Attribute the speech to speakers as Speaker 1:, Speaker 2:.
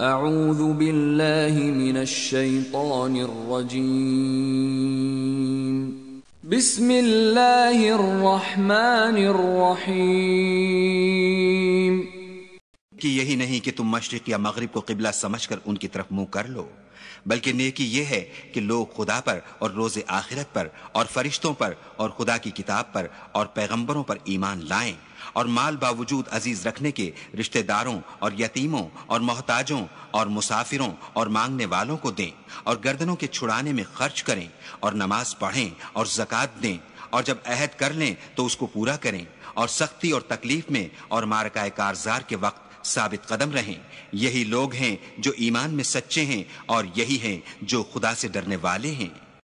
Speaker 1: اعوذ باللہ من الشیطان الرجیم بسم اللہ الرحمن الرحیم
Speaker 2: کہ یہی نہیں کہ تم مشرق یا مغرب کو قبلہ سمجھ کر ان کی طرف منہ کر لو، بلکہ نیکی یہ ہے کہ لوگ خدا پر اور روز آخرت پر اور فرشتوں پر اور خدا کی کتاب پر اور پیغمبروں پر ایمان لائیں۔ اور مال باوجود عزیز رکھنے کے رشتہ داروں اور یتیموں اور محتاجوں اور مسافروں اور مانگنے والوں کو دیں اور گردنوں کے چھڑانے میں خرچ کریں اور نماز پڑھیں اور زکوٰۃ دیں اور جب عہد کر لیں تو اس کو پورا کریں اور سختی اور تکلیف میں اور مارکائے کارزار کے وقت ثابت قدم رہیں۔ یہی لوگ ہیں جو ایمان میں سچے ہیں اور یہی ہیں جو خدا سے ڈرنے والے ہیں۔